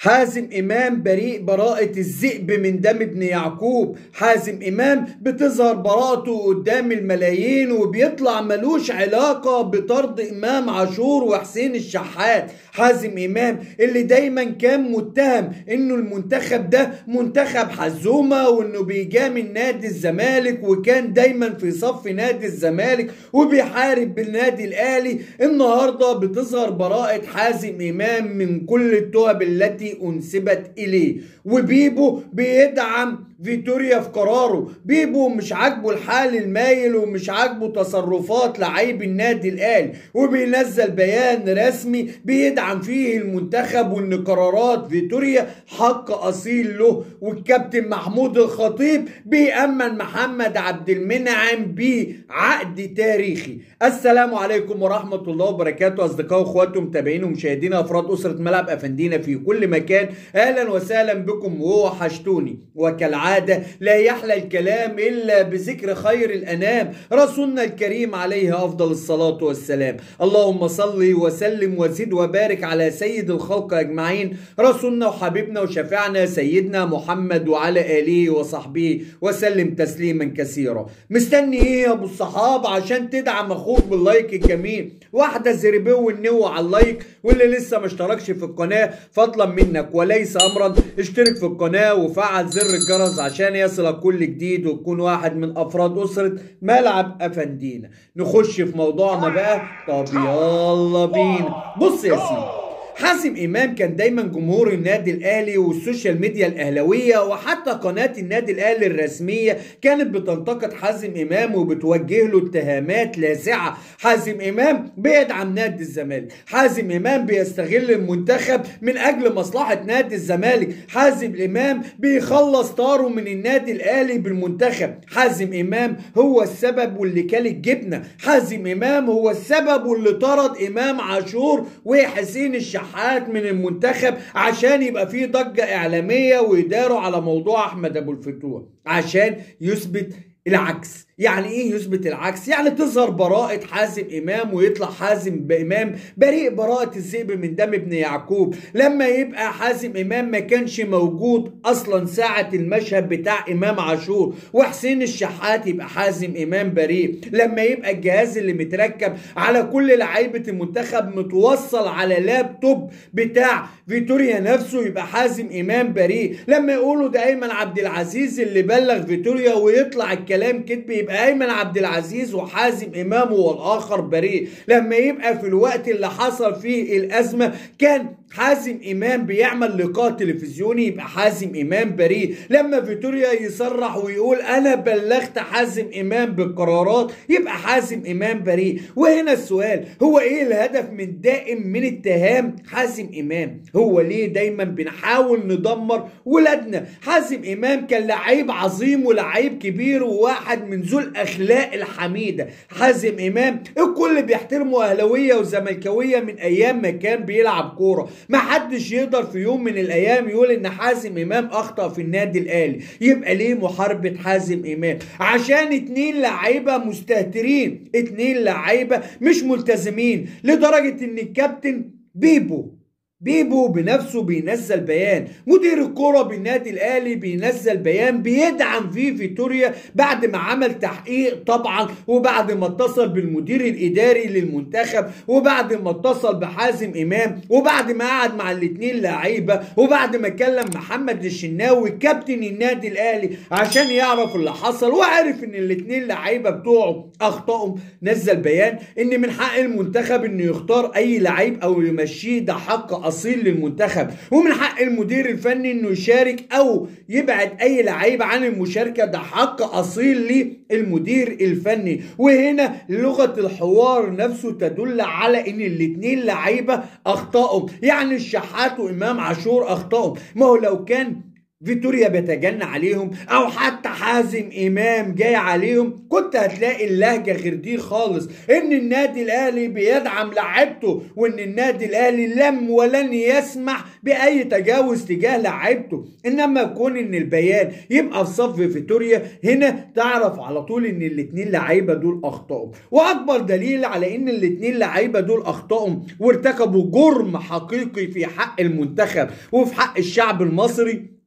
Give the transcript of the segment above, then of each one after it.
حازم إمام بريء براءة الذئب من دم ابن يعقوب. حازم إمام بتظهر براءته قدام الملايين وبيطلع ملوش علاقة بطرد إمام عاشور وحسين الشحات. حازم إمام اللي دايما كان متهم إنه المنتخب ده منتخب حزومة وإنه بيجامل نادي الزمالك وكان دايما في صف نادي الزمالك وبيحارب بالنادي الأهلي. النهاردة بتظهر براءة حازم إمام من كل التهم التي أنسبت اليه وبيبو بيدعم فيتوريا في قراره. بيبو مش عاجبه الحال المايل ومش عاجبه تصرفات لعيب النادي الاهلي وبينزل بيان رسمي بيدعم فيه المنتخب وإن قرارات فيتوريا حق أصيل له. والكابتن محمود الخطيب بيأمن محمد عبد المنعم بعقد تاريخي. السلام عليكم ورحمة الله وبركاته. أصدقائي وأخواتي متابعين ومشاهدين أفراد أسرة ملعب أفندينا في كل مكان. أهلا وسهلا بكم. ووحشتوني وكالعادة لا يحلى الكلام إلا بذكر خير الأنام. رسولنا الكريم عليه أفضل الصلاة والسلام. اللهم صل وسلم وزد وبارك على سيد الخلق أجمعين. رسولنا وحبيبنا وشفيعنا سيدنا محمد وعلى آله وصحبه وسلم تسليما كثيرا. مستني إيه يا أبو الصحاب؟ عشان تدعم أخوك باللايك الجميل. واحدة زرقاء ونورة على اللايك. واللي لسه ما اشتركش في القناة فضلا منك وليس أمرا. اشترك في القناة وفعل زر الجرس عشان يصلك كل جديد وتكون واحد من أفراد أسرة ملعب أفندينا. نخش في موضوعنا بقى. طب يلا بينا. بص يا سيدي. حازم إمام كان دايما جمهور النادي الأهلي والسوشيال ميديا الأهلاوية وحتى قناة النادي الأهلي الرسمية كانت بتنتقد حازم إمام وبتوجه له اتهامات لاذعه حازم إمام بيدعم نادي الزمالك. حازم إمام بيستغل المنتخب من أجل مصلحة نادي الزمالك. حازم إمام بيخلص تاره من النادي الأهلي بالمنتخب. حازم إمام هو السبب واللي أكل الجبنة حازم إمام هو السبب واللي طرد إمام عاشور وحسين الشحات. الشحات من المنتخب عشان يبقى فيه ضجة إعلامية ويداروا على موضوع أحمد أبو الفتوح عشان يثبت العكس. يعني إيه يثبت العكس؟ يعني تظهر براءة حازم إمام ويطلع حازم بإمام بريء براءة الذئب من دم ابن يعقوب. لما يبقى حازم إمام ما كانش موجود أصلا ساعة المشهد بتاع إمام عاشور وحسين الشحات يبقى حازم إمام بريء. لما يبقى الجهاز اللي متركب على كل لعيبة المنتخب متوصل على لابتوب بتاع فيتوريا نفسه يبقى حازم إمام بريء. لما يقولوا ده ايمن عبد العزيز اللي بلغ فيتوريا ويطلع الكلام كذب يبقى أيمن عبد العزيز وحازم إمام والآخر بريء. لما يبقى في الوقت اللي حصل فيه الأزمة كان حازم إمام بيعمل لقاء تلفزيوني يبقى حازم إمام بريء. لما فيتوريا يصرح ويقول أنا بلغت حازم إمام بالقرارات يبقى حازم إمام بريء. وهنا السؤال هو إيه الهدف من دائم من اتهام حازم إمام؟ هو ليه دايما بنحاول ندمر ولادنا؟ حازم إمام كان لعيب عظيم ولعيب كبير وواحد من ذو الأخلاق الحميدة. حازم إمام الكل بيحترمه أهلاوية وزملكاوية من أيام ما كان بيلعب كورة. ما حدش يقدر في يوم من الأيام يقول إن حازم إمام أخطأ في النادي الأهلي. يبقى ليه محاربة حازم إمام؟ عشان اتنين لعيبة مستهترين اتنين لعيبة مش ملتزمين لدرجة إن الكابتن بيبو بيبو بنفسه بينزل بيان. مدير الكرة بالنادي الأهلي بينزل بيان بيدعم فيه فيتوريا بعد ما عمل تحقيق طبعا وبعد ما اتصل بالمدير الإداري للمنتخب وبعد ما اتصل بحازم إمام وبعد ما قعد مع الاثنين لعيبة وبعد ما كلم محمد الشناوي كابتن النادي الأهلي عشان يعرف اللي حصل وعرف إن الاثنين لعيبة بتوعه أخطأهم. نزل بيان إن من حق المنتخب إنه يختار أي لعيب أو يمشيه ده حق أصيل للمنتخب. ومن حق المدير الفني إنه يشارك أو يبعد أي لعيب عن المشاركة. ده حق أصيل للمدير الفني. وهنا لغة الحوار نفسه تدل على إن الاثنين لعيبة اخطاهم يعني الشحات وإمام عاشور اخطاهم ما هو لو كان فيتوريا بيتجنى عليهم أو حتى حازم إمام جاي عليهم. كنت هتلاقي اللهجة غير دي خالص. إن النادي الأهلي بيدعم لعيبته وإن النادي الأهلي لم ولن يسمح بأي تجاوز تجاه لعيبته. إنما يكون إن البيان يبقى في صف فيتوريا هنا تعرف على طول إن الاتنين لعيبة دول أخطائهم. وأكبر دليل على إن الاتنين لعيبة دول أخطائهم وارتكبوا جرم حقيقي في حق المنتخب وفي حق الشعب المصري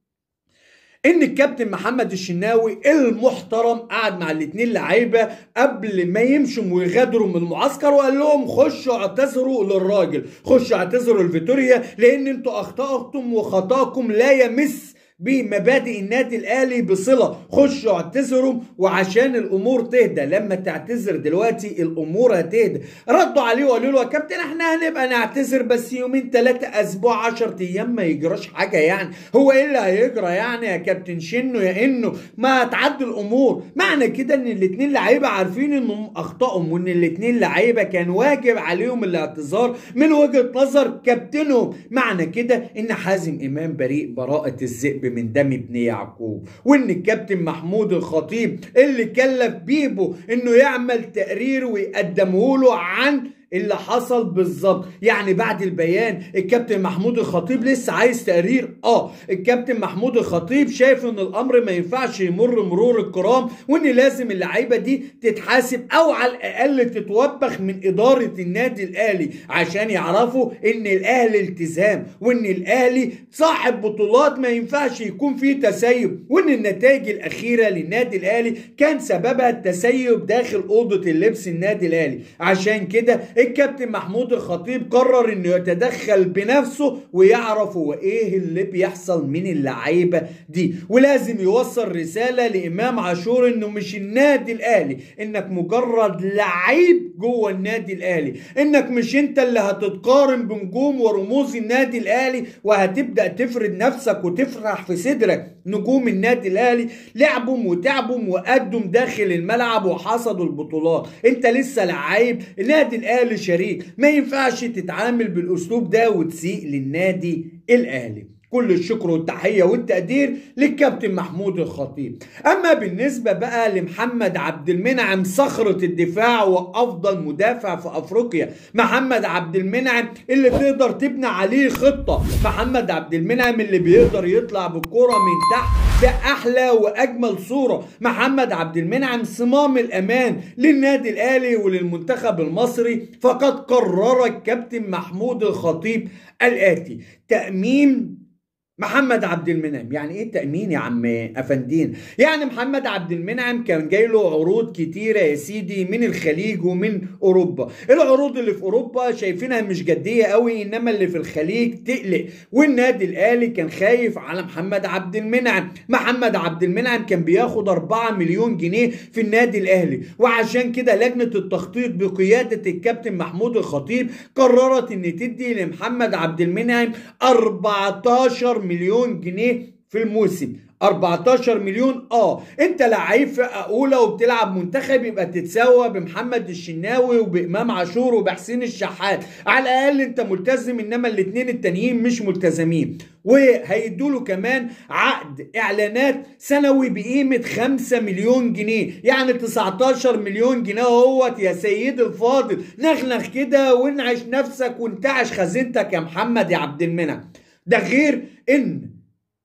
إن الكابتن محمد الشناوي المحترم قعد مع الاتنين لعيبة قبل ما يمشوا ويغادروا من المعسكر وقال لهم خشوا اعتذروا للراجل خشوا اعتذروا لفيتوريا لأن أنتوا أخطأتم وخطأكم لا يمس بمبادئ النادي الأهلي بصلة. خشوا اعتذروا وعشان الأمور تهدى لما تعتذر دلوقتي الأمور هتهدى. ردوا عليه وقالوا له يا كابتن إحنا هنبقى نعتذر بس يومين ثلاثة أسبوع 10 أيام ما يجراش حاجة يعني. هو إيه اللي هيجرى يعني يا كابتن؟ شنو يا إنه؟ ما تعدي الأمور. معنى كده إن الاثنين لعيبة عارفين إنهم اخطائهم وإن الاثنين لعيبة كان واجب عليهم الاعتذار من وجهة نظر كابتنهم. معنى كده إن حازم إمام بريء براءة الذئب من دم ابن يعقوب وإن الكابتن محمود الخطيب اللي كلف بيبو إنه يعمل تقرير ويقدمه له عن اللي حصل بالظبط. يعني بعد البيان الكابتن محمود الخطيب لسه عايز تقرير. آه الكابتن محمود الخطيب شايف إن الأمر ما ينفعش يمر مرور الكرام وإن لازم اللعيبة دي تتحاسب أو على الأقل تتوبخ من إدارة النادي الأهلي عشان يعرفوا إن الأهلي التزام وإن الأهلي صاحب بطولات ما ينفعش يكون فيه تسيب وإن النتائج الأخيرة للنادي الأهلي كان سببها التسيب داخل أوضة اللبس النادي الأهلي. عشان كده الكابتن محمود الخطيب قرر إنه يتدخل بنفسه ويعرف هو إيه اللي بيحصل من اللعيبة دي. ولازم يوصل رسالة لإمام عاشور إنه مش النادي الأهلي إنك مجرد لعيب جوه النادي الأهلي. إنك مش أنت اللي هتتقارن بنجوم ورموز النادي الأهلي وهتبدأ تفرد نفسك وتفرح في صدرك. نجوم النادي الأهلي لعبوا وتعبوا وقدوا داخل الملعب وحصدوا البطولات. أنت لسه لعيب. النادي الأهلي شريك. ما ينفعش تتعامل بالأسلوب ده وتسيء للنادي الأهلي. كل الشكر والتحية والتقدير للكابتن محمود الخطيب. أما بالنسبة بقى لمحمد عبد المنعم صخرة الدفاع وأفضل مدافع في أفريقيا. محمد عبد المنعم اللي تقدر تبني عليه خطة. محمد عبد المنعم اللي بيقدر يطلع بالكرة من تحت بأحلى وأجمل صورة. محمد عبد المنعم صمام الأمان للنادي الأهلي وللمنتخب المصري. فقد قرر الكابتن محمود الخطيب الآتي تأمين محمد عبد المنعم. يعني إيه التأمين يا عم أفندين؟ يعني محمد عبد المنعم كان جاي له عروض كتيرة يا سيدي من الخليج ومن أوروبا. العروض اللي في أوروبا شايفينها مش جدية قوي إنما اللي في الخليج تقلق. والنادي الأهلي كان خايف على محمد عبد المنعم. محمد عبد المنعم كان بياخد 4 مليون جنيه في النادي الأهلي. وعشان كده لجنة التخطيط بقيادة الكابتن محمود الخطيب قررت إن تدي لمحمد عبد المنعم 14 مليون جنيه في الموسم. 14 مليون آه. أنت لعيب فرقه أولى وبتلعب منتخب يبقى تتساوى بمحمد الشناوي وبإمام عاشور وبحسين الشحات. على الأقل أنت ملتزم إنما الاثنين التانيين مش ملتزمين. وهيدوا له كمان عقد إعلانات سنوي بقيمة 5 مليون جنيه. يعني 19 مليون جنيه أهوت يا سيد الفاضل. نخنخ كده وانعش نفسك وانتعش خزينتك يا محمد يا عبد المنعم. ده غير إن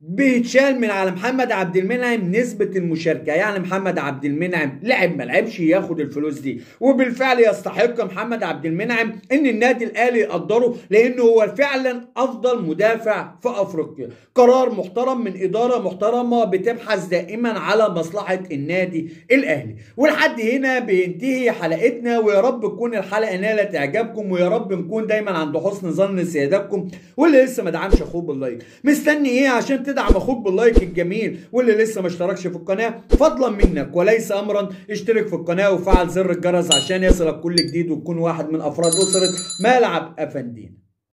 بيتشال من على محمد عبد المنعم نسبة المشاركة. يعني محمد عبد المنعم لعب ما لعبش ياخد الفلوس دي. وبالفعل يستحق محمد عبد المنعم إن النادي الأهلي يقدره لأنه هو فعلا أفضل مدافع في أفريقيا. قرار محترم من إدارة محترمة بتبحث دائما على مصلحة النادي الأهلي. ولحد هنا بينتهي حلقتنا ويا رب تكون الحلقة نالت إعجابكم ويا رب نكون دايما عند حسن ظن سيادتكم. واللي لسه ما دعمش أخوه باللايك. مستني إيه؟ عشان تدعم أخوك باللايك الجميل واللي لسه ما اشتركش في القناة فضلا منك. وليس امرا. اشترك في القناة وفعل زر الجرس عشان يصلك كل جديد وتكون واحد من أفراد أسرة ملعب افندينا